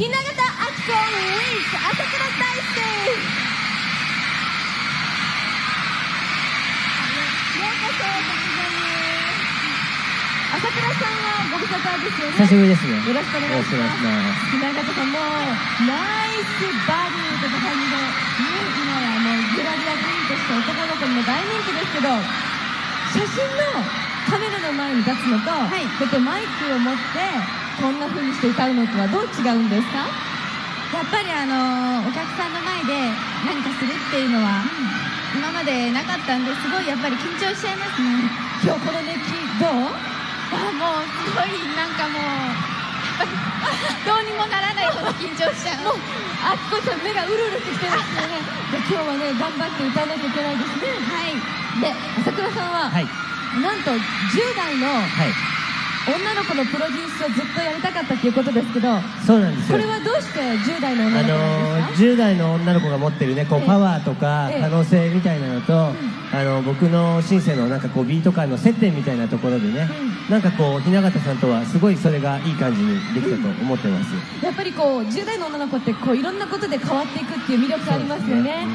雛形あきこ with 朝倉大輔ようこそ朝倉さんはご無沙汰ですよね久しぶりですね。よろしくお願いします。雛形さんもナイスバディという感じで、ね、今やもうグラビアクイーンとして男の子にも大人気ですけど写真のカメラの前に立つのと、はいこうやってマイクを持ってこんな風にして歌うのとはどう違うんですか？やっぱりあのお客さんの前で何かするっていうのは今までなかったんですごいやっぱり緊張しちゃいますね。今日この熱気どう？あもうすごいなんかもう どうにもならないほど緊張しちゃう。もうあきこちゃん目がうるうるってきてますよね。で今日はね頑張って歌わなきゃいけないですね。はい。で朝倉さんは、はい。なんと10代のはい。女の子のプロデュースをずっとやりたかったっていうことですけどそうなんですよ。これはどうして10代の女あの子のなんですか、10代の女の子が持ってるねこええうパワーとかええ。可能性みたいなのと、あの僕のシンセのなんかこうビート感の接点みたいなところでね、なんかこう雛形さんとはすごいそれがいい感じにできたと思ってます、やっぱりこう10代の女の子ってこういろんなことで変わっていくっていう魅力ありますよね。そうですねうん。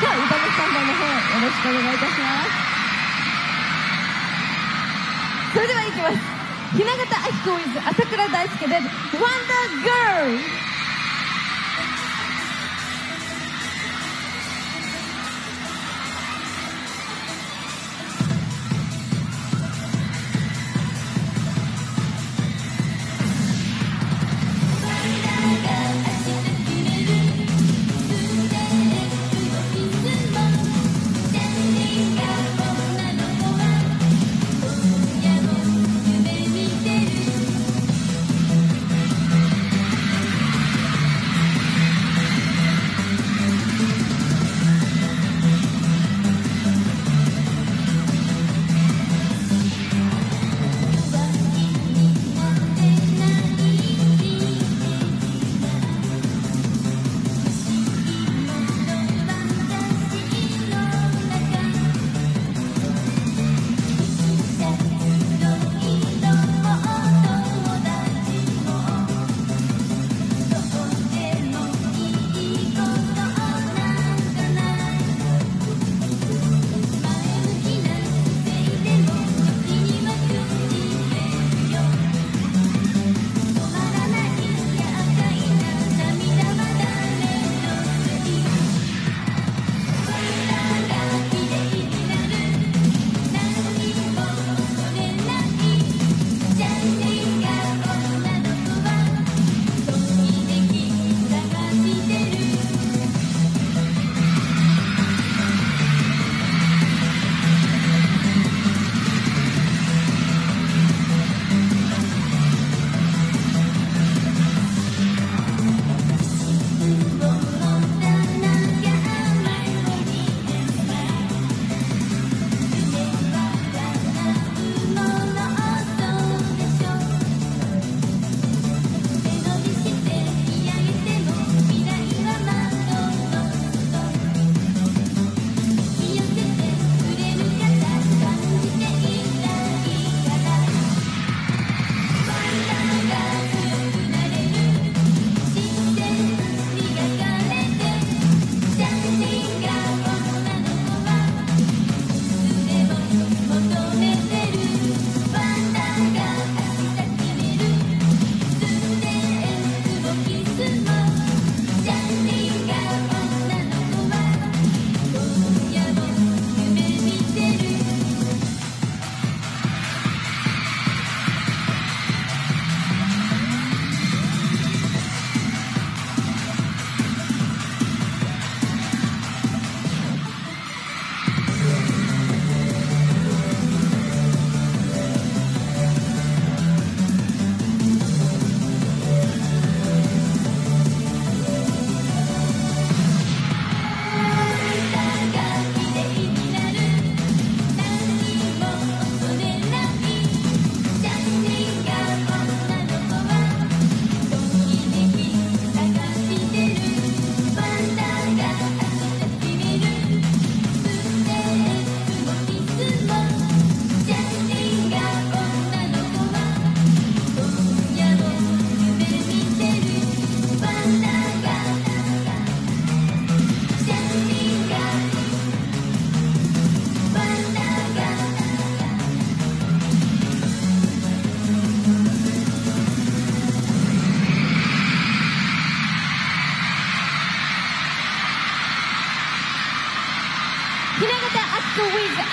じゃあ歌のスタンバイの方よろしくお願いいたします。それではいきます雛形あきこ with 朝倉大輔で「ワン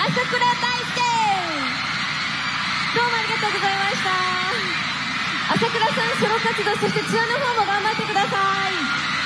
朝倉大輔。どうもありがとうございました。朝倉さんソロ活動そしてツアーの方も頑張ってください。